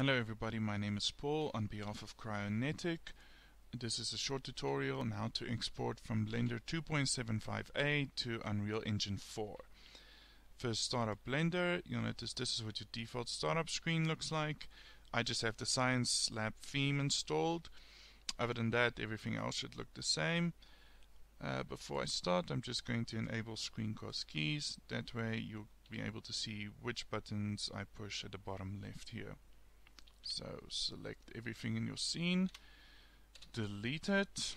Hello everybody, my name is Paul on behalf of Cryonetic. This is a short tutorial on how to export from Blender 2.75a to Unreal Engine 4. First start up Blender, you'll notice this is what your default startup screen looks like. I just have the Science Lab theme installed. Other than that, everything else should look the same. Uh, before I start, I'm just going to enable screencast keys. That way you'll be able to see which buttons I push at the bottom left here. So select everything in your scene, delete it.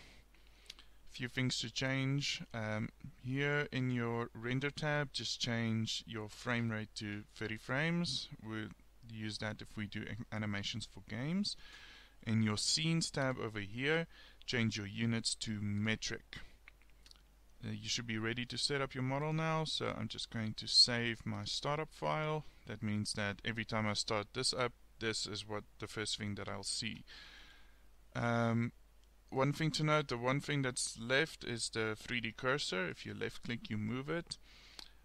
Few things to change. Um, here in your render tab, just change your frame rate to 30 frames. We'll use that if we do animations for games. In your scenes tab over here, change your units to metric. Uh, you should be ready to set up your model now, so I'm just going to save my startup file. That means that every time I start this up, this is what the first thing that I'll see. Um, one thing to note, the one thing that's left is the 3D cursor. If you left click, you move it.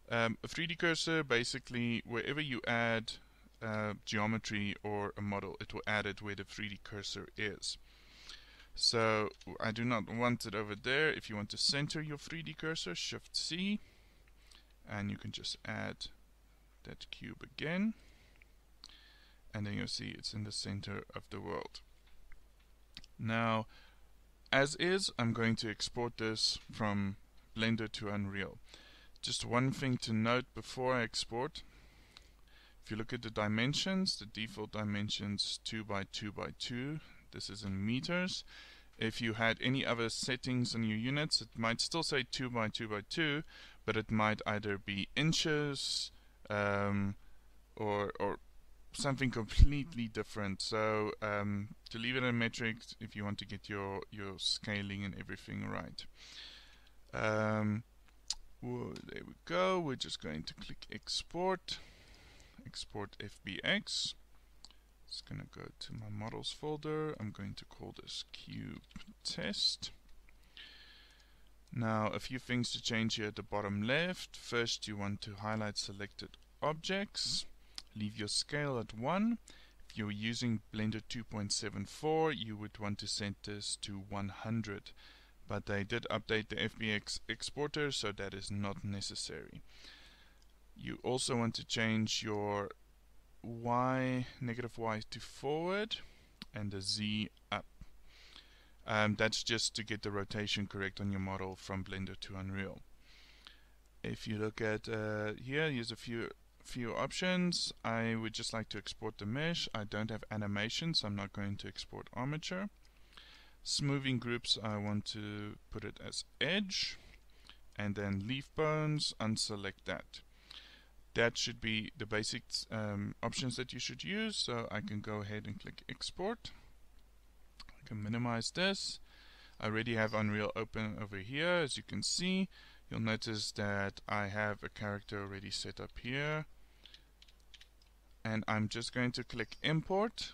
Um, a 3D cursor, basically, wherever you add uh, geometry or a model, it will add it where the 3D cursor is. So I do not want it over there. If you want to center your 3D cursor, Shift C, and you can just add that cube again and then you'll see it's in the center of the world. Now, as is, I'm going to export this from Blender to Unreal. Just one thing to note before I export. If you look at the dimensions, the default dimensions 2 by 2 by 2. This is in meters. If you had any other settings on your units, it might still say 2 by 2 by 2, but it might either be inches um, or, or something completely different. So um, to leave it in metric if you want to get your, your scaling and everything right. Um, well, there we go. We're just going to click export, export FBX. It's going to go to my models folder. I'm going to call this cube test. Now a few things to change here at the bottom left. First you want to highlight selected objects leave your scale at 1. If you're using Blender 2.74, you would want to set this to 100. But they did update the FBX exporter, so that is not necessary. You also want to change your Y, negative Y to forward, and the Z up. Um, that's just to get the rotation correct on your model from Blender to Unreal. If you look at uh, here, here's a few few options. I would just like to export the mesh. I don't have animation, so I'm not going to export armature. Smoothing groups, I want to put it as edge. And then leaf bones, unselect that. That should be the basic um, options that you should use. So I can go ahead and click export. I can minimize this. I already have Unreal open over here, as you can see. You'll notice that I have a character already set up here and I'm just going to click import.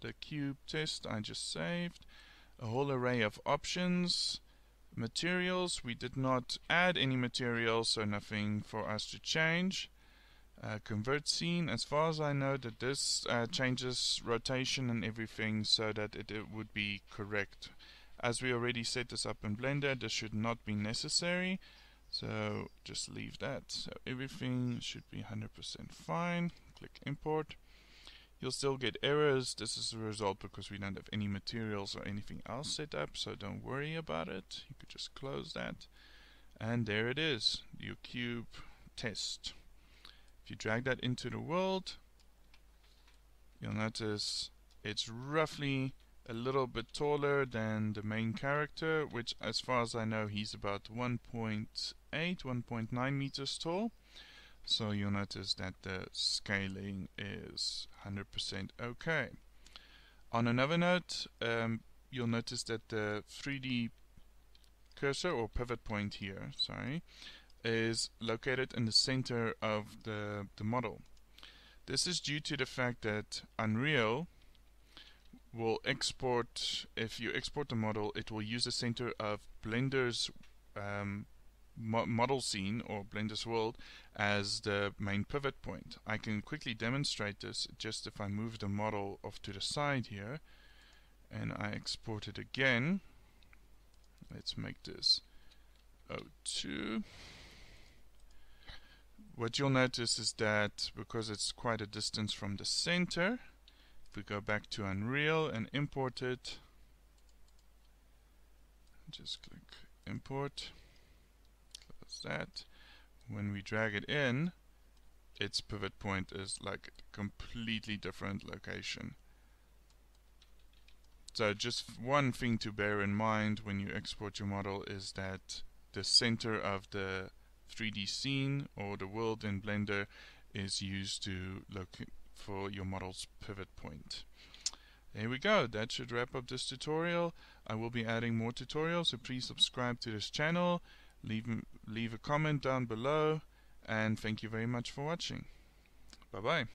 The cube test I just saved. A whole array of options. Materials. We did not add any materials so nothing for us to change. Uh, convert scene. As far as I know that this uh, changes rotation and everything so that it, it would be correct. As we already set this up in Blender this should not be necessary so just leave that. So everything should be 100% fine. Click import. You'll still get errors. This is the result because we don't have any materials or anything else set up. So don't worry about it. You could just close that. And there it is, your cube test. If you drag that into the world, you'll notice it's roughly a little bit taller than the main character, which as far as I know he's about 1.8, 1.9 meters tall. So you'll notice that the scaling is 100% okay. On another note, um, you'll notice that the 3D cursor or pivot point here, sorry, is located in the center of the, the model. This is due to the fact that Unreal will export, if you export the model, it will use the center of Blender's um, model scene or Blender's world as the main pivot point. I can quickly demonstrate this just if I move the model off to the side here and I export it again. Let's make this 02. What you'll notice is that because it's quite a distance from the center, if we go back to Unreal and import it, just click import, close that. When we drag it in, its pivot point is like a completely different location. So just one thing to bear in mind when you export your model is that the center of the 3D scene or the world in Blender is used to look for your model's pivot point. There we go. That should wrap up this tutorial. I will be adding more tutorials, so please subscribe to this channel. Leave, leave a comment down below. And thank you very much for watching. Bye-bye.